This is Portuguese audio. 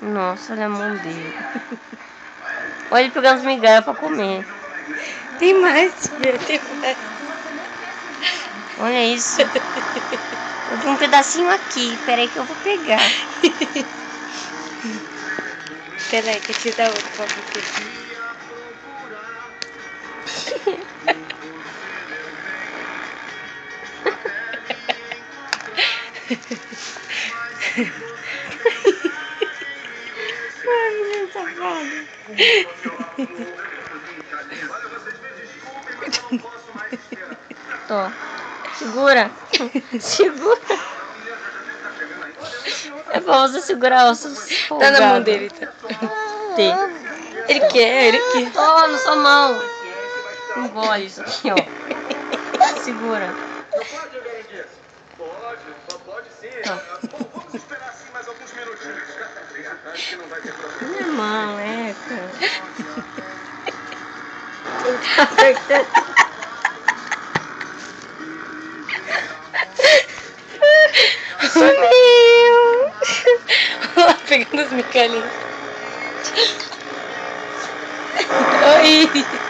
Nossa, olha a mão dele. olha ele pegando as migalhas pra comer. Tem mais, filho, tem mais. Olha isso. Eu vi um pedacinho aqui. Peraí que eu vou pegar. Peraí, que eu te dar outro pra você. Ai, menino safado. Tô. Segura. Segura. É você segurar os seus Tá na mão dele, tá? Tem. Ele quer, ele quer. Tô na sua mão. Engole isso aqui, ó. Segura. Pode só pode. Bom, vamos esperar assim mais alguns minutinhos. Acho que não vai ter problema. Minha mão, é, cara. Tá apertando. Sumiu. Olha lá, pegando as migalhinhas. Oi!